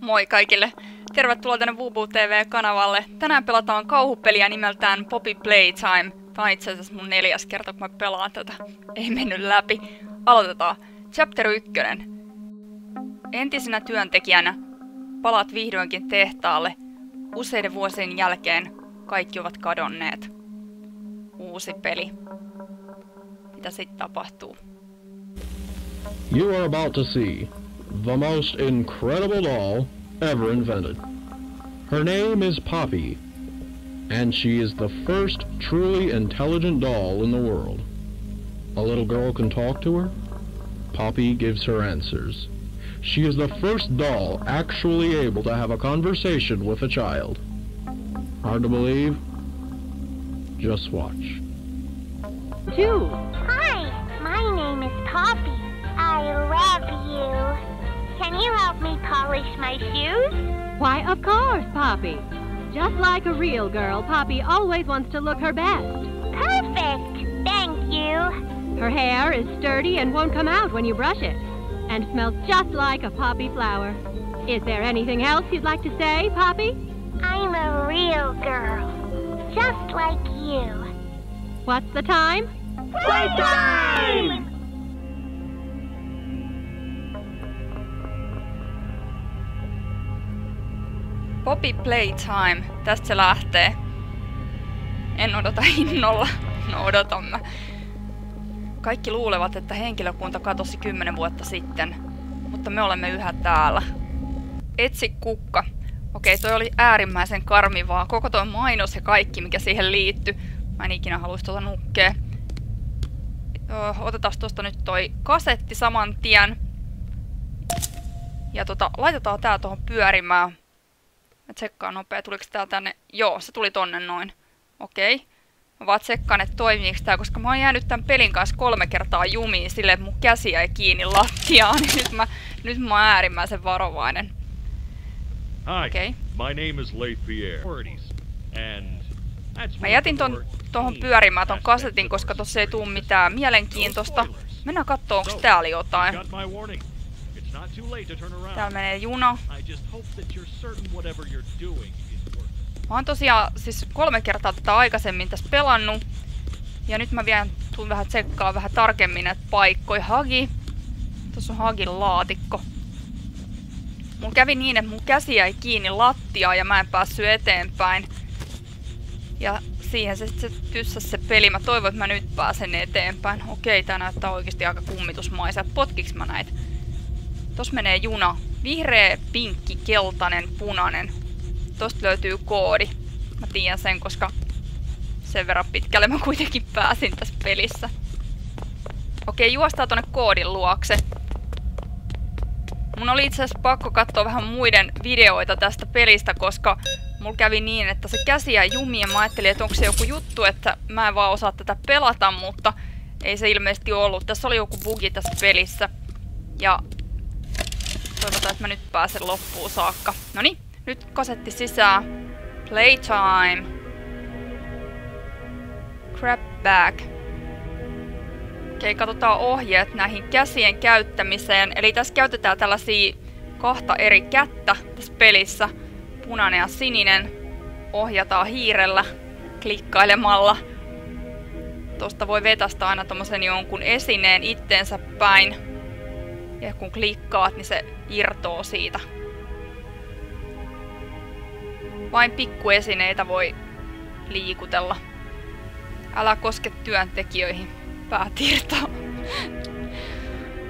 Moi kaikille! Tervetuloa tänne Wubu TV-kanavalle. Tänään pelataan kauhupeliä nimeltään Poppy Playtime. Tämä on itse asiassa mun neljäs kerta, kun mä pelaan tätä. Ei mennyt läpi. Aloitetaan. Chapter 1. Entisenä työntekijänä palaat vihdoinkin tehtaalle. Useiden vuosien jälkeen kaikki ovat kadonneet. Uusi peli. Mitä sitten tapahtuu? You are about to see the most incredible doll ever invented. Her name is Poppy, and she is the first truly intelligent doll in the world. A little girl can talk to her. Poppy gives her answers. She is the first doll actually able to have a conversation with a child. Hard to believe? Just watch. Two. Can you help me polish my shoes? Why, of course, Poppy. Just like a real girl, Poppy always wants to look her best. Perfect. Thank you. Her hair is sturdy and won't come out when you brush it, and smells just like a poppy flower. Is there anything else you'd like to say, Poppy? I'm a real girl. Just like you. What's the time? Playtime! Poppy Playtime. Tästä se lähtee. En odota innolla. No odotan mä. Kaikki luulevat, että henkilökunta katosi kymmenen vuotta sitten, mutta me olemme yhä täällä. Etsi kukka. Okei, toi oli äärimmäisen karmivaa. Koko toi mainos ja kaikki, mikä siihen liittyy. Mä en ikinä haluaisi tuota nukkea. Öö, otetaan tuosta nyt toi kasetti saman tien. Ja tota, laitetaan tää tuohon pyörimään. Mä tsekkaan nopea, tuliko tää tänne? Joo, se tuli tonne noin. Okei. Mä vaan tsekkaan, että toimiiko tää, koska mä oon jäänyt tän pelin kanssa kolme kertaa jumiin silleen, että mun käsi jäi kiinni lattiaan. Niin nyt mä, nyt mä oon äärimmäisen varovainen. Hi, Okay. my name is Leif Pierre. And Mä jätin ton, tohon pyörimään ton kasetin, koska tossa ei tuu mitään mielenkiintoista. No spoilers. Mennään kattoo, onks täällä jotain. Täällä menee it. Mä oon tosiaan siis kolme kertaa tätä aikaisemmin tässä pelannut. Ja nyt mä vielä tuun vähän tsekkaa vähän tarkemmin näitä paikkoja. Hagi. Tuossa on Hagin laatikko. Mun kävi niin, että mun käsi jäi kiinni lattiaan ja mä en päässyt eteenpäin. Ja siihen se sitten tyssäs se peli. Mä toivon, että mä nyt pääsen eteenpäin. Okei, tää näyttää oikeasti aika kummitusmaisa. Potkiks mä näitä? Tos menee juna. Vihreä, pinkki, keltainen, punainen. Tosta löytyy koodi. Mä tiedän sen, koska sen verran pitkälle mä kuitenkin pääsin tässä pelissä. Okei, juostaa tonne koodin luokse. Mun oli itse pakko katsoa vähän muiden videoita tästä pelistä, koska mulla kävi niin, että se käsi jäi jumiin. Mä ajattelin, että onko se joku juttu, että mä en vaan osaa tätä pelata, mutta ei se ilmeisesti ollut. Tässä oli joku bugi tässä pelissä. Ja toivotaan, että mä nyt pääsen loppuun saakka. Noni, nyt kasetti sisään. Playtime. Crap bag. Okei, katsotaan ohjeet näihin käsien käyttämiseen. Eli tässä käytetään tällaisia kahta eri kättä tässä pelissä. Punainen ja sininen. Ohjataan hiirellä, klikkailemalla. Tosta voi vetästä aina tommosen jonkun esineen itteensä päin. Ja kun klikkaat, niin se irtoo siitä. Vain pikkuesineitä voi liikutella. Älä koske työntekijöihin. Päät irtoaa.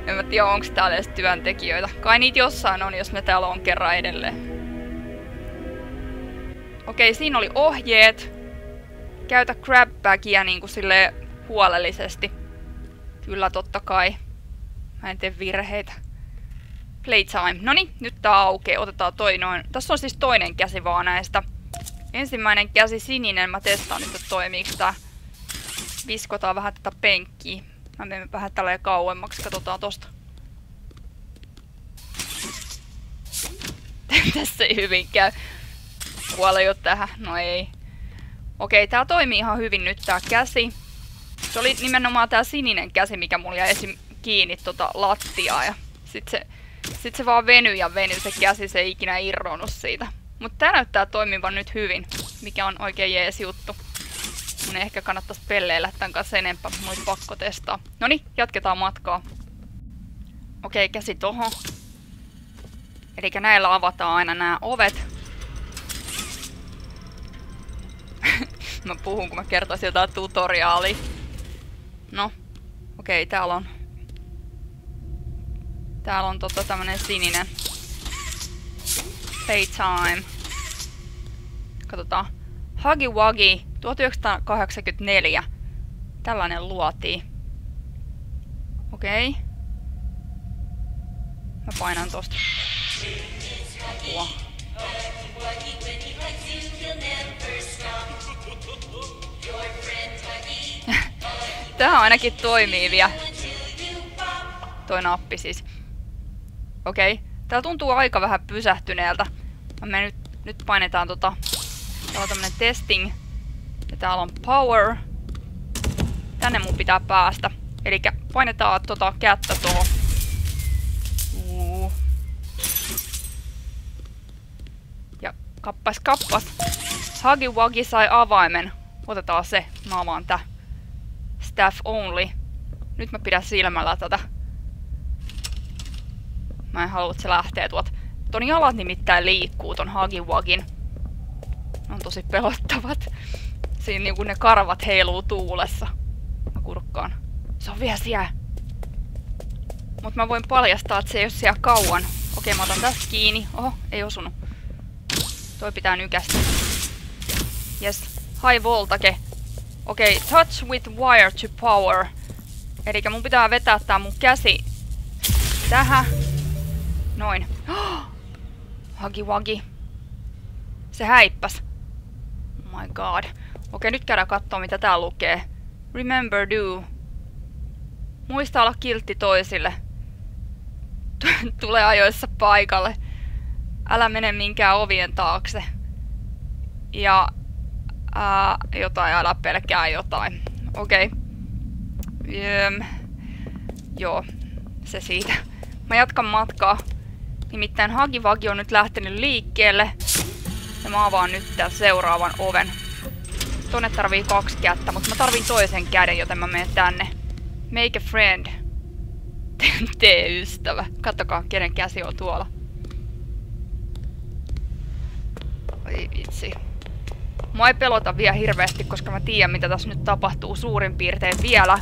En mä tiedä, onko täällä edes työntekijöitä. Kai niitä jossain on, jos me täällä on kerran edelleen. Okei, siinä oli ohjeet. Käytä grabbagia niinku sille huolellisesti. Kyllä totta kai. Mä en tee virheitä. Playtime. Noni, nyt tää aukeaa. Otetaan toi noin. Tässä on siis toinen käsi vaan näistä. Ensimmäinen käsi sininen. Mä testaan nyt, että toimiiko tää. Viskotaan vähän tätä penkkiä. Mä menen vähän tälleen kauemmaksi. Katsotaan tosta. Tässä ei hyvin käy. Kuole jo tähän. No ei. Okei, tää toimii ihan hyvin nyt tää käsi. Se oli nimenomaan tää sininen käsi, mikä mulla jäi esim. Kiinni tota lattiaa. Ja sit se Sitten se vaan venyi ja venyi se käsi, se ei ikinä irronnut siitä. Mutta tää näyttää toimivan nyt hyvin, mikä on oikein jees juttu. Mun ehkä kannattaisi pelleillä tän kanssa enempää, mutta pakko testaa. Noni, jatketaan matkaa. Okei, käsi tohon. Eli näillä avataan aina nämä ovet. mä puhun, kun mä kertoisin jotain tutoriaalia. No, okei, täällä on... Täällä on tota tämmönen sininen. Playtime. Katsotaan. Huggy Wuggy 1984. Tällainen luotiin. Okei. Okay. Mä painan tosta. Apua. Tää ainakin toimii vielä. Toi nappi siis. Okei. Okay. Tää tuntuu aika vähän pysähtyneeltä. Me nyt, nyt painetaan tota... Täällä on tämmönen testing. Ja täällä on power. Tänne mun pitää päästä. Eli painetaan tota kättä tuohon. Ja kappas kappas. Wuggy sai avaimen. Otetaan se. Mä avaan tää. Staff only. Nyt mä pidän silmällä tätä. Mä en halua, että se lähtee tuot. Ton jalat nimittäin liikkuu ton Huggy Wuggin. Ne on tosi pelottavat. Siinä niinku ne karvat heiluu tuulessa. Mä kurkkaan. Se on vielä siellä. Mut mä voin paljastaa, että se ei ole siellä kauan. Okei, mä otan tästä kiinni. Oho, ei osunut. Toi pitää nykästä. Yes. High voltage. Okei, okay, touch with wire to power. Eli mun pitää vetää tää mun käsi tähän. Noin. Hagi wagi. Se häippäs. Oh my god. Okei, nyt käydään kattoo mitä tää lukee. Remember do. Muista olla kiltti toisille. Tule ajoissa paikalle. Älä mene minkään ovien taakse. Ja ää, jotain, älä pelkää jotain. Okei. Okay. joo, se siitä. Mä jatkan matkaa. Nimittäin Hagivagi on nyt lähtenyt liikkeelle. Ja mä avaan nyt tämän seuraavan oven. Tonne tarvii kaksi kättä, mutta mä tarvin toisen käden, joten mä menen tänne. Make a friend. Tee ystävä. Kattokaa, kenen käsi on tuolla. Oi vitsi. Mua ei pelota vielä hirveästi, koska mä tiedän mitä tässä nyt tapahtuu suurin piirtein vielä.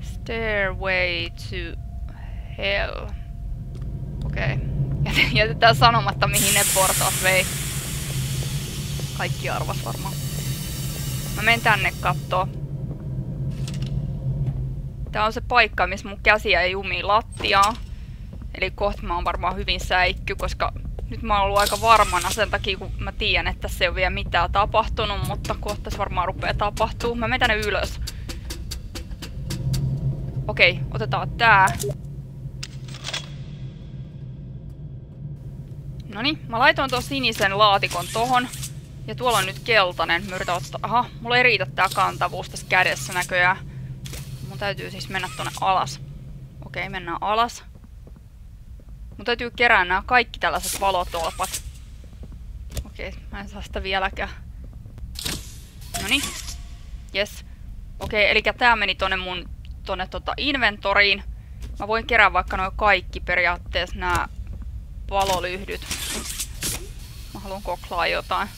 Stairway to hell. Okei. Okay. Jätetään sanomatta mihin ne portaat vei. Kaikki arvas varmaan. Mä menen tänne kattoo. Tää on se paikka, missä mun käsiä ei jumii lattiaa. Eli kohta mä oon varmaan hyvin säikky, koska nyt mä oon ollut aika varmana sen takia, kun mä tiedän, että se ei ole vielä mitään tapahtunut, mutta kohta se varmaan rupeaa tapahtuu. Mä menen tänne ylös. Okei, otetaan tää. Noni, mä laitoin tuon sinisen laatikon tohon. Ja tuolla on nyt keltainen. Mä ottaa... Aha, mulla ei riitä tää kantavuus tässä kädessä näköjään. Mun täytyy siis mennä tonne alas. Okei, mennään alas. Mun täytyy kerää nämä kaikki tällaiset valotolpat. Okei, mä en saa sitä vieläkään. Noni. Yes. Okei, eli tää meni tonne mun tonne tota inventoriin. Mä voin kerää vaikka noin kaikki periaatteessa nämä valolyhdyt. Mä haluan koklaa jotain.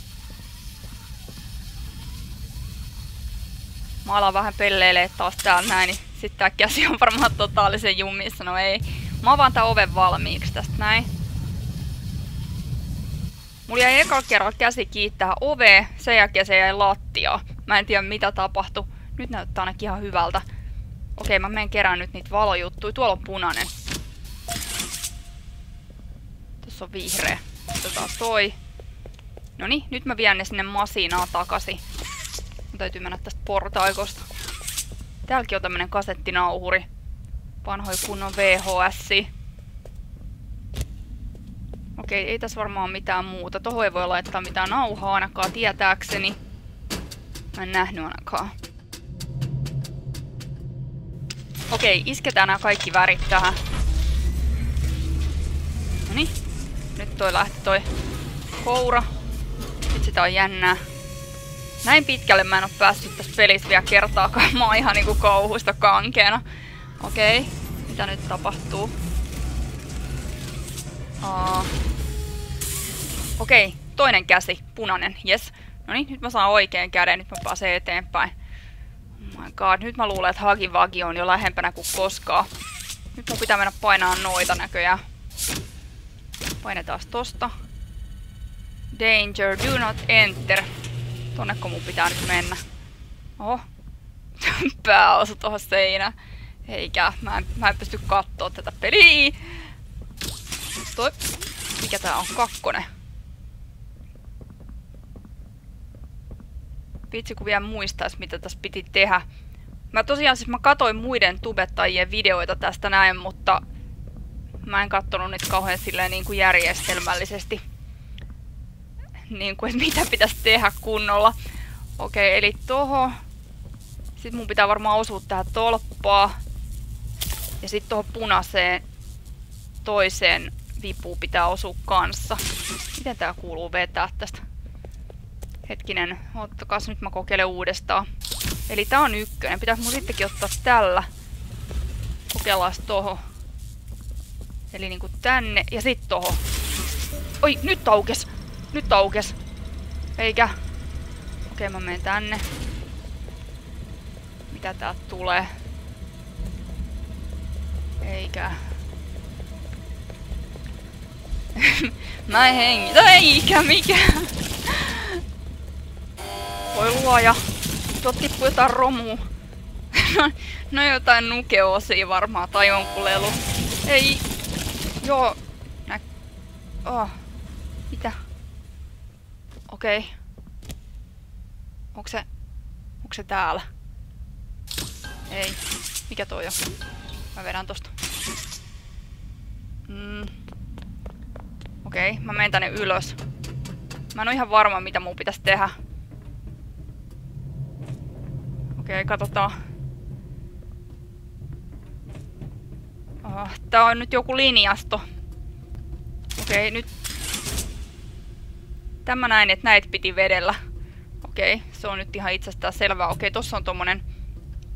Mä alan vähän pelleilee taas täällä näin, niin sit tää käsi on varmaan totaalisen jumissa. No ei. Mä avaan tää oven valmiiksi tästä näin. Mulla jäi eka kerralla käsi kiittää ove, sen jälkeen se jäi lattia. Mä en tiedä mitä tapahtui. Nyt näyttää ainakin ihan hyvältä. Okei, mä menen kerään nyt niitä valojuttuja. Tuolla on punainen. Tuossa on vihreä. Otetaan toi. Noni, nyt mä vien ne sinne masinaan takaisin. Mun täytyy mennä tästä portaikosta. Täälläkin on tämmönen kasettinauhuri vanhoi kunnon VHS. Okei, ei tässä varmaan mitään muuta. Tohon ei voi laittaa mitään nauhaa ainakaan tietääkseni. Mä en nähnyt ainakaan. Okei, isketään nämä kaikki värit tähän. Toi lähti toi koura. Nyt sitä on jännää. Näin pitkälle mä en oo päässyt tässä pelissä vielä kertaakaan. Mä oon ihan niinku kauhuista kankeena. Okei, okay. mitä nyt tapahtuu? Uh. Okei, okay. toinen käsi, punainen, yes. No niin, nyt mä saan oikean käden, nyt mä pääsen eteenpäin. Oh my god, nyt mä luulen, että Hagivagi on jo lähempänä kuin koskaan. Nyt mun pitää mennä painaa noita näköjään. Painetaan tosta. Danger, do not enter. Tonneko mun pitää nyt mennä? Oho. Pää osui tohon seinään. Eikä, mä en, mä en pysty kattoo tätä peliä. Toi. Mikä tää on? Kakkonen. Vitsi kun vielä muistais mitä tässä piti tehdä. Mä tosiaan siis mä katoin muiden tubettajien videoita tästä näin, mutta mä en kattonut niitä kauhean silleen niin kuin järjestelmällisesti. Niin kuin, että mitä pitäisi tehdä kunnolla. Okei, eli toho. Sitten mun pitää varmaan osua tähän tolppaa. Ja sitten tuohon punaiseen toiseen vipuun pitää osua kanssa. Miten tää kuuluu vetää tästä? Hetkinen, ottakas nyt mä kokeilen uudestaan. Eli tää on ykkönen. Pitäis mun sittenkin ottaa tällä. Kokeillaan toho. Eli niinku tänne ja sit toho. Oi, nyt aukes! Nyt aukes! Eikä. Okei, mä menen tänne. Mitä täältä tulee? Eikä. mä en hengitä, eikä mikään. Voi luoja. Tuot tippuu jotain romua. no, no jotain nukeosia varmaan, tai jonkun lelu. Ei. Joo. Nä... Oh. Mitä? Okei. Okay. Onko se... Onko se täällä? Ei. Mikä toi on? Mä vedän tosta. Mm. Okei, okay, mä menen tänne ylös. Mä en oo ihan varma mitä mun pitäisi tehdä. Okei, okay, katsotaan. Oh, tää on nyt joku linjasto. Okei, okay, nyt... Tämä näin, että näitä piti vedellä. Okei, okay, se on nyt ihan itsestään selvää. Okei, okay, tossa on tommonen...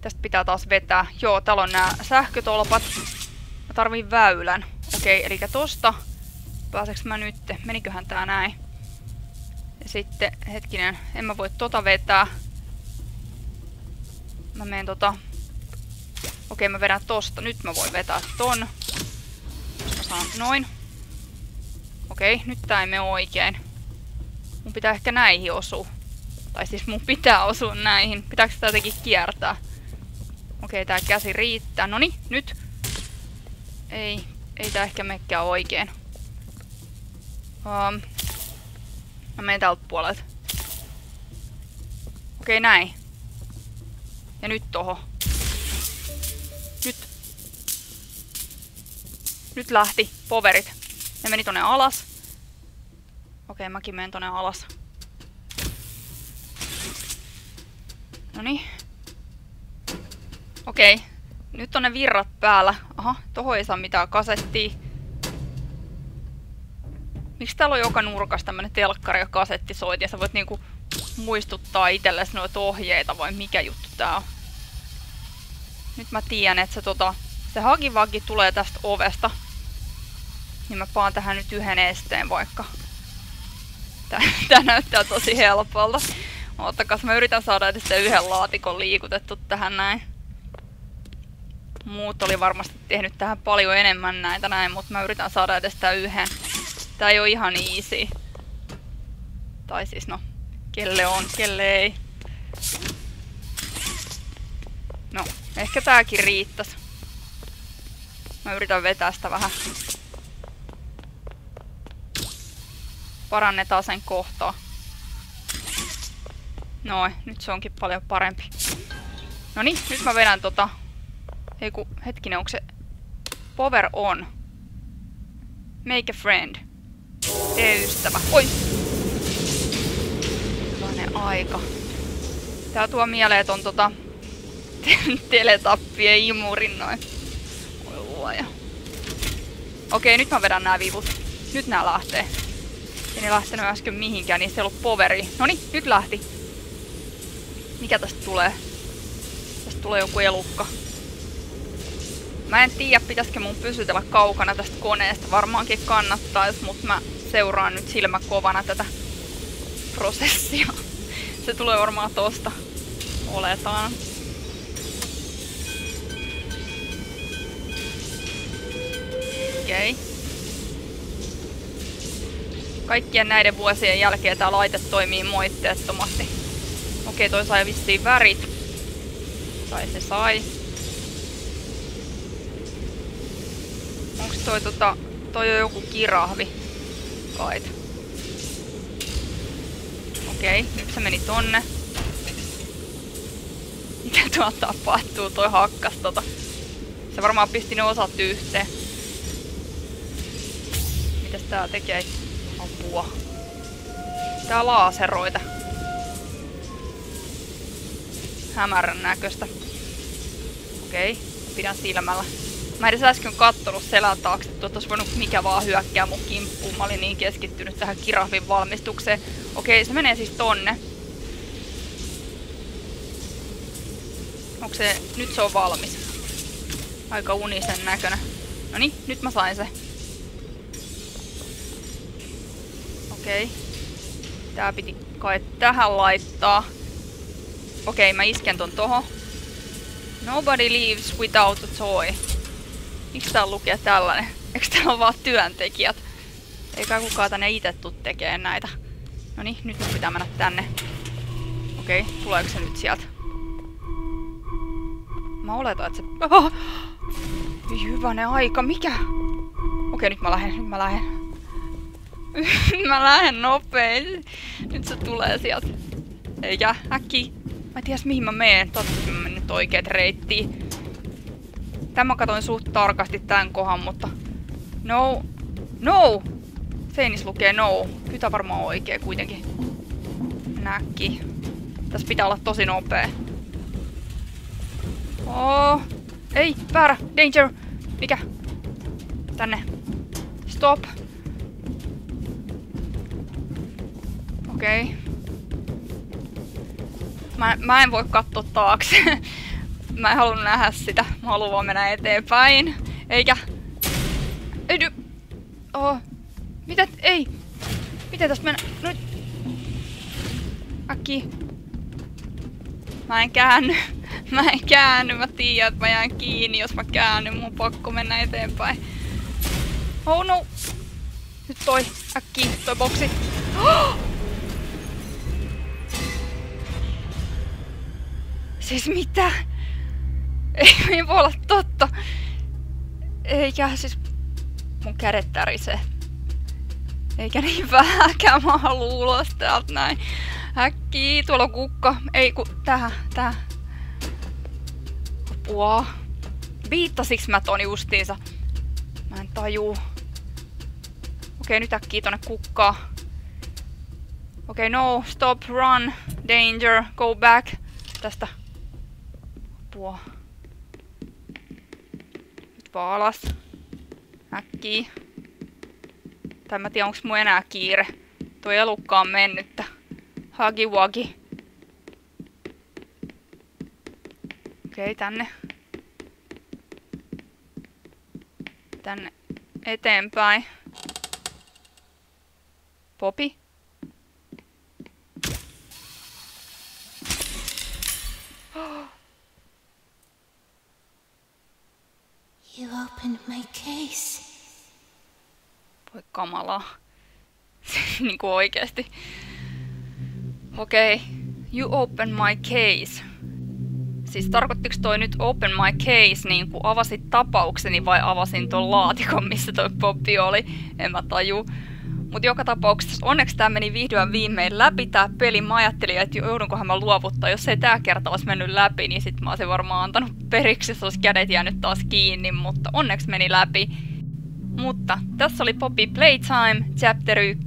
Tästä pitää taas vetää. Joo, täällä on nämä sähkötolpat. Mä tarviin väylän. Okei, eli tosta. Pääseks mä nyt? Meniköhän tää näin? Ja sitten, hetkinen, en mä voi tota vetää. Mä menen tota... Okei, mä vedän tosta. Nyt mä voin vetää ton. Mä saan noin. Okei, nyt tää ei mene oikein. Mun pitää ehkä näihin osua. Tai siis mun pitää osua näihin. Pitääkö tää jotenkin kiertää? Okei, tää käsi riittää. Noni, nyt. Ei, ei tää ehkä mekkää oikein. Um, mä menen tältä puolelta. Okei, näin. Ja nyt toho. Nyt lähti poverit. Ne meni tonne alas. Okei, mäkin menen tonne alas. Noniin. Okei. Nyt on ne virrat päällä. Aha, toho ei saa mitään kasettia. Miksi täällä on joka nurkas tämmönen telkkari ja kasettisoit ja sä voit niinku muistuttaa itsellesi noita ohjeita vai mikä juttu tää on? Nyt mä tiedän, että se, tota, se hagivagi tulee tästä ovesta. Niin mä paan tähän nyt yhden esteen vaikka. Tää, tää näyttää tosi helpolta. Ottakas mä yritän saada edes yhden laatikon liikutettu tähän näin. Muut oli varmasti tehnyt tähän paljon enemmän näitä näin, mutta mä yritän saada edes yhden. Tää ei oo ihan easy. Tai siis no, kelle on, kelle ei. No, ehkä tääkin riittäs. Mä yritän vetää sitä vähän. Parannetaan sen kohtaa. Noin, nyt se onkin paljon parempi. No niin, nyt mä vedän tota... Ei ku, hetkinen, onko se... Power on. Make a friend. Tee ystävä. Oi! Sellainen aika. Tää tuo mieleen ton tota teletappien imurin noin. Voi luoja. Okei, nyt mä vedän nää vivut. nyt nää lähtee. Ei ne lähtenyt äsken mihinkään, niin se ei ollut poveri. Noni, nyt lähti. Mikä tästä tulee? Tästä tulee joku elukka. Mä en tiedä, pitäisikö mun pysytellä kaukana tästä koneesta. Varmaankin kannattais, mutta mä seuraan nyt silmä kovana tätä prosessia. Se tulee varmaan tosta. Oletaan. Okei. Okay. Kaikkien näiden vuosien jälkeen tää laite toimii moitteettomasti. Okei, toi sai vissiin värit. Tai se sai. Onks toi tota... Toi on joku kirahvi. Kait. Okei, nyt se meni tonne. Mitä tuo tapahtuu? Toi hakkas tota. Se varmaan pisti ne osat yhteen. Mitäs tää tekee? Apua. Tää laaseroita. Hämärän näköistä. Okei, pidän silmällä. Mä edes äsken kattonut selän taakse, että voinut mikä vaan hyökkää mun kimppuun. Mä olin niin keskittynyt tähän kirahvin valmistukseen. Okei, se menee siis tonne. Onko se... Nyt se on valmis. Aika unisen näköinen. No niin, nyt mä sain se. Okei. Tää piti kai tähän laittaa. Okei, mä isken ton toho. Nobody leaves without a toy. Miksi tää lukee tällainen? Eikö täällä on vaan työntekijät? Eikä kukaan tänne itse tuu tekee näitä. No niin, nyt mun pitää mennä tänne. Okei, okay, tuleeko se nyt sieltä? Mä oletan, että se... Oh! Hyvänen aika, mikä? Okei, okay, nyt mä lähden, nyt mä lähden. mä lähden nopein. Nyt se tulee sieltä. Eikä, äkki. Mä en tiedä mihin mä meen. Toivottavasti mä menen nyt oikeet reittiin. Tämä katoin suht tarkasti tämän kohan, mutta... No. No! Seinis lukee no. Kyllä varmaan oikee kuitenkin. Näkki. Tässä pitää olla tosi nopea. Oh. Ei, väärä. Danger. Mikä? Tänne. Stop. Okei. Okay. Mä, mä en voi katsoa taakse. Mä en halua nähdä sitä. Mä haluan vaan mennä eteenpäin. Eikä... Ei dy... Oh. Mitä? Ei! Miten tästä mennä? Nyt... Aki. Mä en käänny. Mä en käänny. Mä tiedän, että mä jään kiinni, jos mä käännyn. Mun pakko mennä eteenpäin. Oh no! Nyt toi. Äkki. Toi boksi. Oh! Siis mitä? Ei voi olla totta. Eikä siis mun kädet tärisee. Eikä niin vähäkään mä haluun täältä näin. Äkkii, tuolla on kukka. Ei ku, tähän, tähän. Apua. Viittasiks mä ton justiinsa? Mä en tajuu. Okei, nyt äkkii tonne kukkaa. Okei, no, stop, run, danger, go back. Tästä. Apua vaan alas. Äkkii. Tai mä tiedä, onks mun enää kiire. Tuo elukka on mennyttä. Hagi wagi. Okei, okay, tänne. Tänne eteenpäin. Popi. You opened my case. Voi kamala. niinku oikeesti. Okei. Okay. You open my case. Siis tarkoittiko toi nyt open my case niin kuin avasit tapaukseni vai avasin ton laatikon, missä toi poppi oli? En mä taju. Mutta joka tapauksessa onneksi tämä meni vihdoin viimein läpi tämä peli. Mä ajattelin, että joudunkohan mä luovuttaa. Jos ei tämä kerta olisi mennyt läpi, niin sit mä olisin varmaan antanut periksi, jos olisi kädet jäänyt taas kiinni. Mutta onneksi meni läpi. Mutta tässä oli Poppy Playtime, chapter 1.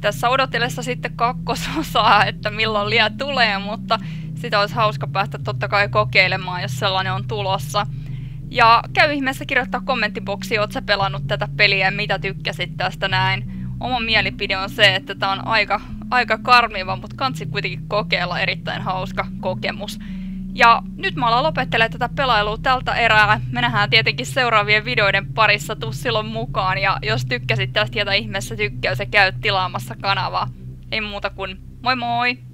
Tässä odotellessa sitten kakkososaa, että milloin liian tulee, mutta sitä olisi hauska päästä totta kai kokeilemaan, jos sellainen on tulossa. Ja käy ihmeessä kirjoittaa kommenttiboksi, oot sä pelannut tätä peliä ja mitä tykkäsit tästä näin. Oma mielipide on se, että tää on aika, aika karmiva, mutta kansi kuitenkin kokeilla erittäin hauska kokemus. Ja nyt mä alan lopettelemaan tätä pelailua tältä erää. Me nähdään tietenkin seuraavien videoiden parissa, tuu silloin mukaan. Ja jos tykkäsit tästä, jätä ihmeessä tykkäys ja käy tilaamassa kanavaa. Ei muuta kuin moi moi!